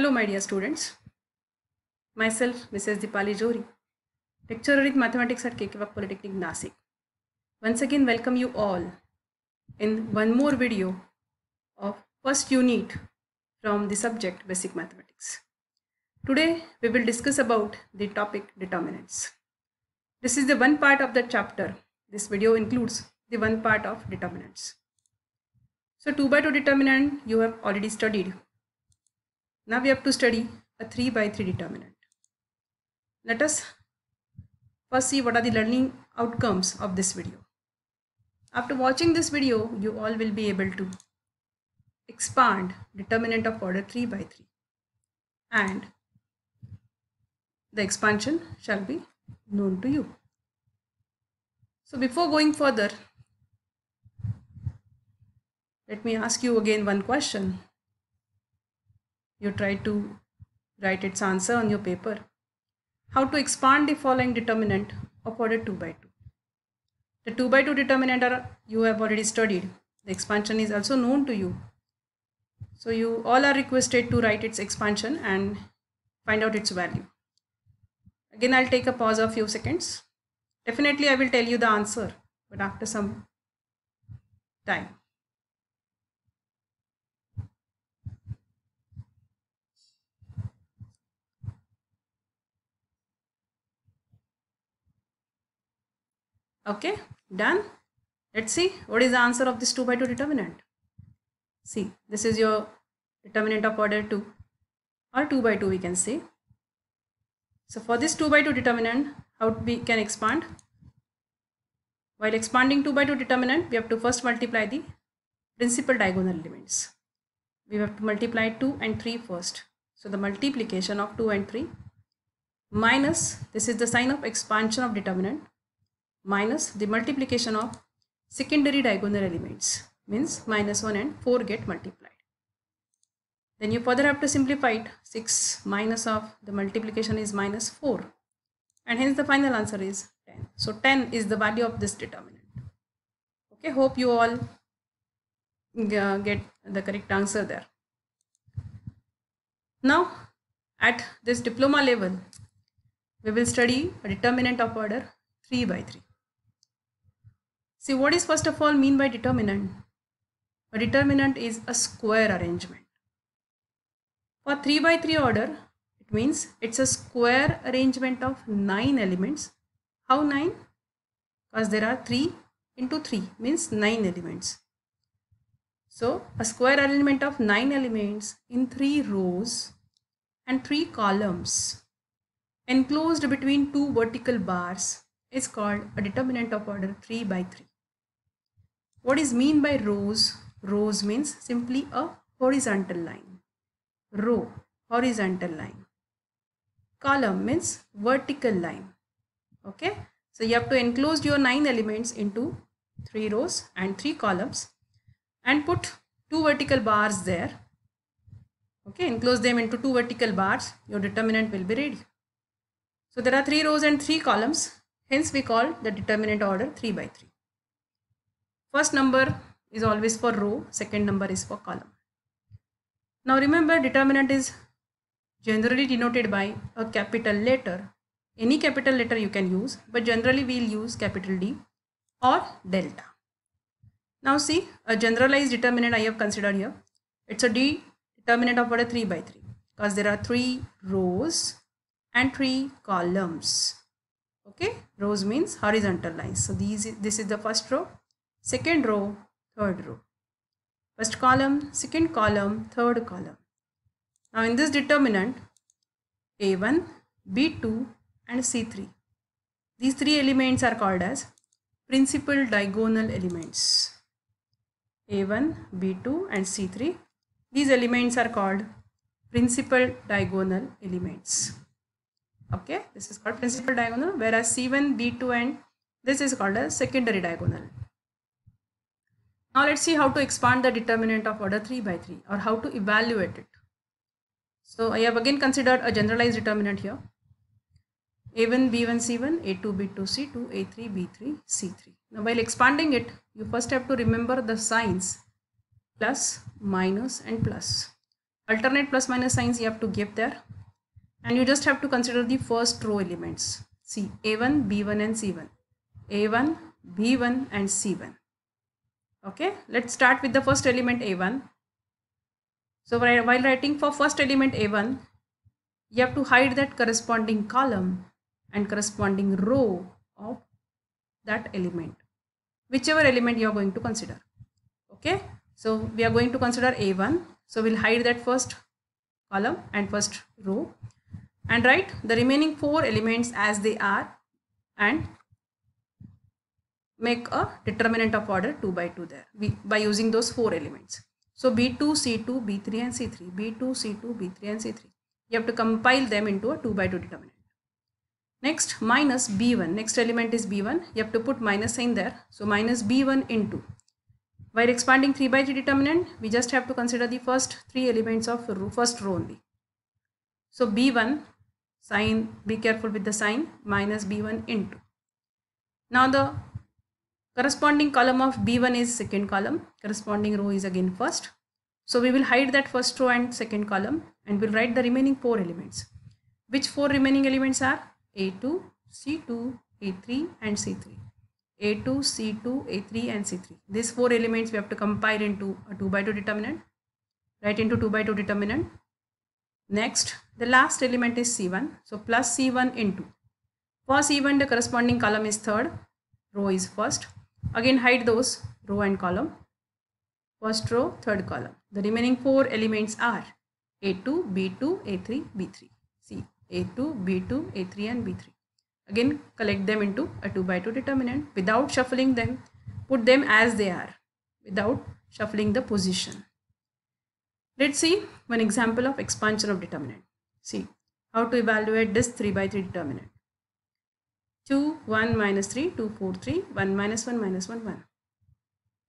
Hello, my dear students. Myself, Mrs. Dipali Jori, lecturer in mathematics at K. K. Wagh Polytechnic, Nasik. Once again, welcome you all in one more video of first unit from the subject Basic Mathematics. Today, we will discuss about the topic determinants. This is the one part of the chapter. This video includes the one part of determinants. So 2 by 2 determinant you have already studied. Now we have to study a 3 by 3 determinant. Let us first see what are the learning outcomes of this video. After watching this video, you all will be able to expand determinant of order 3 by 3 and the expansion shall be known to you. So before going further, let me ask you again one question. You try to write its answer on your paper. How to expand the following determinant of order 2 by 2. The 2 by 2 determinant are, you have already studied. The expansion is also known to you. So you all are requested to write its expansion and find out its value. Again, I'll take a pause of few seconds. Definitely I will tell you the answer, but after some time. Okay, done. Let's see what is the answer of this 2 by 2 determinant. See, this is your determinant of order 2 or 2 by 2 we can say. So for this 2 by 2 determinant, how we can expand? While expanding 2 by 2 determinant, we have to first multiply the principal diagonal elements. We have to multiply 2 and 3 first. So the multiplication of 2 and 3 minus, this is the sign of expansion of determinant, minus the multiplication of secondary diagonal elements means minus 1 and 4 get multiplied. Then you further have to simplify it. 6 minus of the multiplication is minus 4 and hence the final answer is 10. So 10 is the value of this determinant. Okay, hope you all uh, get the correct answer there. Now at this diploma level, we will study a determinant of order 3 by 3. See what is first of all mean by determinant? A determinant is a square arrangement. For 3 by 3 order, it means it's a square arrangement of 9 elements. How 9? Because there are 3 into 3 means 9 elements. So a square arrangement of 9 elements in 3 rows and 3 columns enclosed between two vertical bars is called a determinant of order 3 by 3. What is mean by rows? Rows means simply a horizontal line. Row, horizontal line. Column means vertical line. Okay. So you have to enclose your 9 elements into 3 rows and 3 columns and put 2 vertical bars there. Okay. Enclose them into 2 vertical bars. Your determinant will be ready. So there are 3 rows and 3 columns. Hence we call the determinant order 3 by 3. First number is always for row, second number is for column. Now remember determinant is generally denoted by a capital letter. Any capital letter you can use but generally we will use capital D or delta. Now see a generalized determinant I have considered here. It's a D determinant of order 3 by 3 because there are 3 rows and 3 columns. Okay, rows means horizontal lines. So these this is the first row second row, third row. First column, second column, third column. Now in this determinant, A1, B2 and C3. These three elements are called as principal diagonal elements. A1, B2 and C3. These elements are called principal diagonal elements. Okay, this is called principal diagonal whereas C1, B2 and this is called as secondary diagonal. Now let's see how to expand the determinant of order 3 by 3 or how to evaluate it. So I have again considered a generalized determinant here. A1, B1, C1, A2, B2, C2, A3, B3, C3. Now while expanding it, you first have to remember the signs plus, minus and plus. alternate plus minus signs you have to give there and you just have to consider the first row elements see a1 b1 and c1 a1 b1 and c1 okay let's start with the first element a1 so while writing for first element a1 you have to hide that corresponding column and corresponding row of that element whichever element you are going to consider. Okay so we are going to consider a1 so we'll hide that first column and first row and write the remaining four elements as they are and make a determinant of order 2 by 2 there by using those four elements. So B2, C2, B3 and C3, B2, C2, B3 and C3. You have to compile them into a 2 by 2 determinant. Next minus B1, next element is B1, you have to put minus sign there. So minus B1 into. While expanding 3 by 3 determinant, we just have to consider the first three elements of first row only. So B1 sign, be careful with the sign, minus B1 into. Now the corresponding column of b1 is second column. Corresponding row is again first. So we will hide that first row and second column and we'll write the remaining four elements. Which four remaining elements are a2 c2 a3 and c3 a2 c2 a3 and c3 these four elements we have to compile into a 2 by 2 determinant. Write into 2 by 2 determinant. Next the last element is c1 so plus c1 into. For c1 the corresponding column is third. Row is first Again hide those row and column. First row, third column. The remaining four elements are A2, B2, A3, B3. See A2, B2, A3 and B3. Again collect them into a 2 by 2 determinant without shuffling them. Put them as they are without shuffling the position. Let's see one example of expansion of determinant. See how to evaluate this 3 by 3 determinant. 2, 1, minus 3, 2, 4, 3, 1, minus 1, minus 1, 1.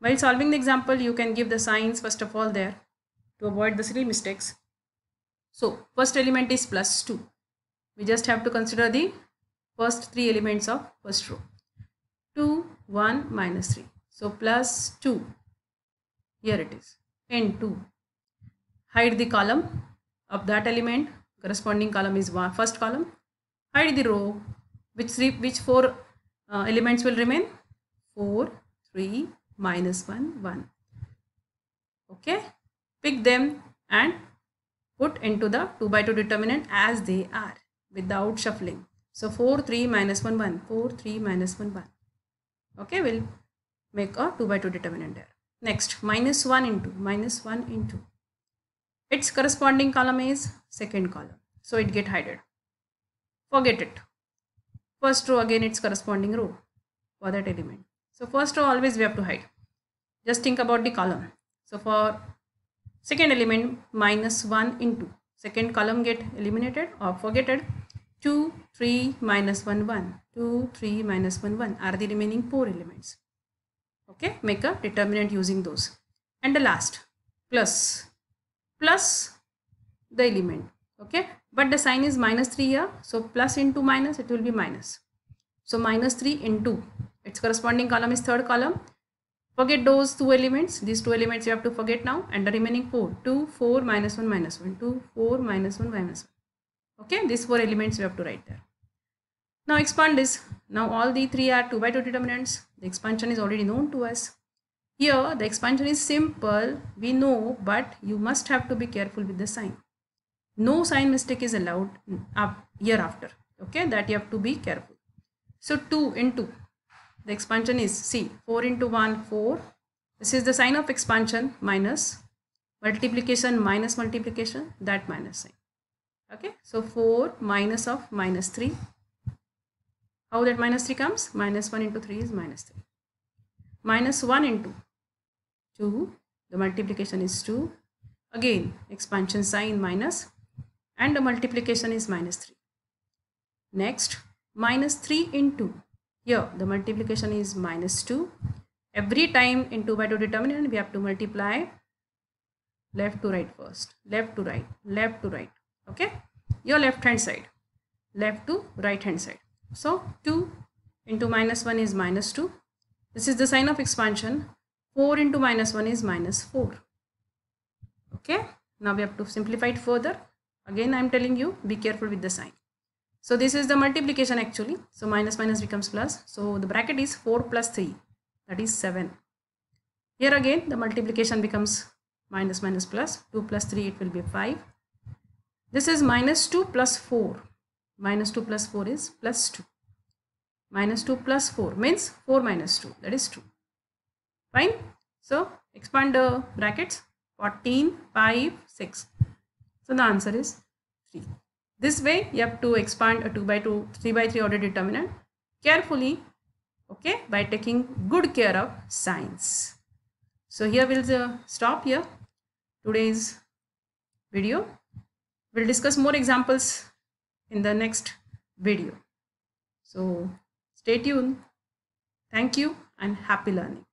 While solving the example, you can give the signs first of all there to avoid the silly mistakes. So, first element is plus 2. We just have to consider the first three elements of first row. 2, 1, minus 3. So, plus 2. Here it is. N2. Hide the column of that element. Corresponding column is one, first column. Hide the row which three which four uh, elements will remain? 4 3 minus 1 1 okay? Pick them and put into the 2 by 2 determinant as they are without shuffling. So 4 3 minus 1 1 4 3 minus 1 1 okay? We'll make a 2 by 2 determinant there. Next minus 1 into minus 1 into. Its corresponding column is second column. So it get hidden forget it first row again its corresponding row for that element. So first row always we have to hide. Just think about the column. So for second element minus 1 into. Second column get eliminated or forgetted. 2 3 minus 1 1 2 3 minus 1 1 are the remaining four elements. Okay? Make a determinant using those. And the last plus plus the element. Okay but the sign is minus 3 here. So plus into minus it will be minus. So minus 3 into. Its corresponding column is third column. Forget those two elements. These two elements you have to forget now. And the remaining 4 2 4 minus 1 minus 1 2 4 minus 1 minus 1 okay? These four elements you have to write there. Now expand this. Now all the three are 2 by 2 determinants. The expansion is already known to us. Here the expansion is simple. We know but you must have to be careful with the sign no sign mistake is allowed up hereafter okay that you have to be careful. So 2 into the expansion is c 4 into 1 4 this is the sign of expansion minus multiplication minus multiplication that minus sign okay. So 4 minus of minus 3 how that minus 3 comes? Minus 1 into 3 is minus 3 minus 1 into 2 the multiplication is 2 again expansion sign minus and the multiplication is minus 3. Next, minus 3 into, here the multiplication is minus 2. Every time in 2 by 2 determinant, we have to multiply left to right first, left to right, left to right, okay? Your left hand side, left to right hand side. So, 2 into minus 1 is minus 2. This is the sign of expansion. 4 into minus 1 is minus 4. Okay, now we have to simplify it further again i'm telling you be careful with the sign. So this is the multiplication actually. So minus minus becomes plus. So the bracket is 4 plus 3 that is 7 here again the multiplication becomes minus minus plus. 2 plus 3 it will be 5 this is minus 2 plus 4 minus 2 plus 4 is plus 2 minus 2 plus 4 means 4 minus 2 that is 2 fine. So expand the brackets. 14 5 6 so the answer is 3 this way you have to expand a 2 by 2 3 by 3 order determinant carefully okay by taking good care of signs so here we'll stop here. Today's video. We'll discuss more examples in the next video. So stay tuned. Thank you and happy learning